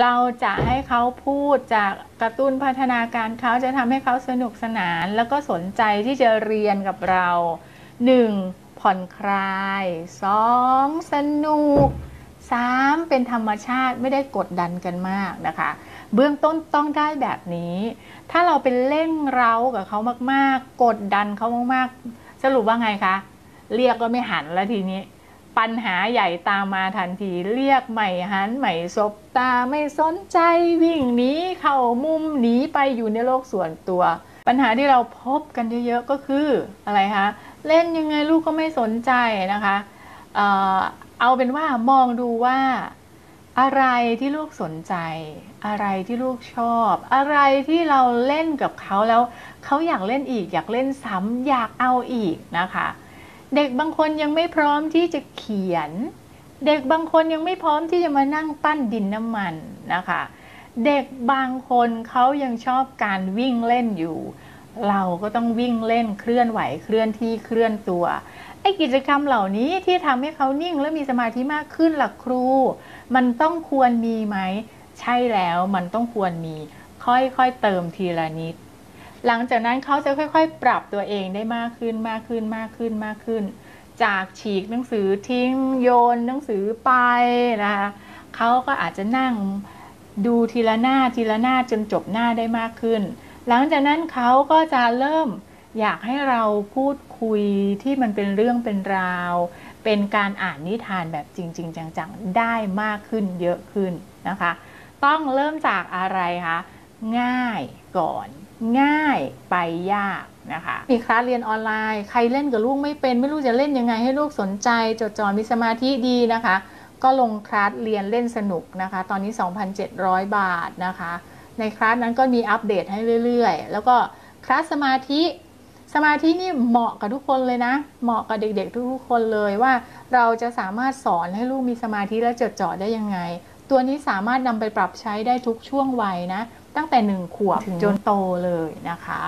เราจะให้เขาพูดจากกระตุ้นพัฒนาการเขาจะทำให้เขาสนุกสนาน แล้วก็สนใจที่จะเรียนกับเรา 1. ผ่อนคลาย 2. สนุก 3. เป็นธรรมชาติไม่ได้กดดันกันมากนะคะ เบื้องต้นต้องได้แบบนี้ ถ้าเราเป็นเร่งเร้ากับเขามากๆ กดดันเขามากๆ สรุปว่าไงคะ เรียกก็ไม่หันแล้วทีนี้ ปัญหาใหญ่ตามมาทันทีเรียกใหม่หันใหม่ซบตาไม่สนใจวิ่งหนีเข้ามุมหนีไปอยู่ในโลกส่วนตัว ปัญหาที่เราพบกันเยอะๆก็คืออะไรคะเล่นยังไงลูกก็ไม่สนใจนะคะเออเอาเป็นว่ามองดูว่าอะไรที่ลูกสนใจ อะไรที่ลูกชอบ อะไรที่เราเล่นกับเขาแล้วเขาอยากเล่นอีก อยากเล่นซ้ำอยากเอาอีกนะคะ เด็กบางคนยังไม่พร้อมที่จะเขียน เด็กบางคนยังไม่พร้อมที่จะมานั่งปั้นดินน้ำมันนะคะ เด็กบางคนเขายังชอบการวิ่งเล่นอยู่ เราก็ต้องวิ่งเล่นเคลื่อนไหวเคลื่อนที่เคลื่อนตัวไอ้กิจกรรมเหล่านี้ที่ทำให้เขานิ่งและมีสมาธิมากขึ้นหลักครู มันต้องควรมีไหม ใช่แล้วมันต้องควรมี ค่อยๆเติมทีละนิด หลังจากนั้นเขาจะค่อยๆ ปรับตัวเองได้มากขึ้นมากขึ้นมากขึ้นมากขึ้น จากฉีกหนังสือทิ้งโยนหนังสือไปนะคะเขาก็อาจจะนั่งดูทีละหน้าทีละหน้าจนจบหน้าได้มากขึ้น หลังจากนั้นเขาก็จะเริ่มอยากให้เราพูดคุยที่มันเป็นเรื่องเป็นราว เป็นการอ่านนิทานแบบจริง ๆ จังๆ ได้มากขึ้นเยอะขึ้นนะคะ ต้องเริ่มจากอะไรคะ ง่ายก่อน ง่ายไปยากนะคะ มีคลาสเรียนออนไลน์ ใครเล่นกับลูกไม่เป็น ไม่รู้จะเล่นยังไงให้ลูกสนใจ จดจ่อมีสมาธิดีนะคะ ก็ลงคลาสเรียนเล่นสนุกนะคะ ตอนนี้ 2,700 บาทนะคะ ในคลาสนั้นก็มีอัปเดตให้เรื่อยๆ แล้วก็คลาสสมาธิสมาธินี่เหมาะกับทุกคนเลยนะ เหมาะกับเด็กๆ ทุกๆคนเลยว่าเราจะสามารถสอนให้ลูกมีสมาธิและจดจ่อได้ยังไง ตัวนี้สามารถนำไปปรับใช้ได้ทุกช่วงวัยนะ ตั้งแต่หนึ่งขวบจนโตเลยนะคะ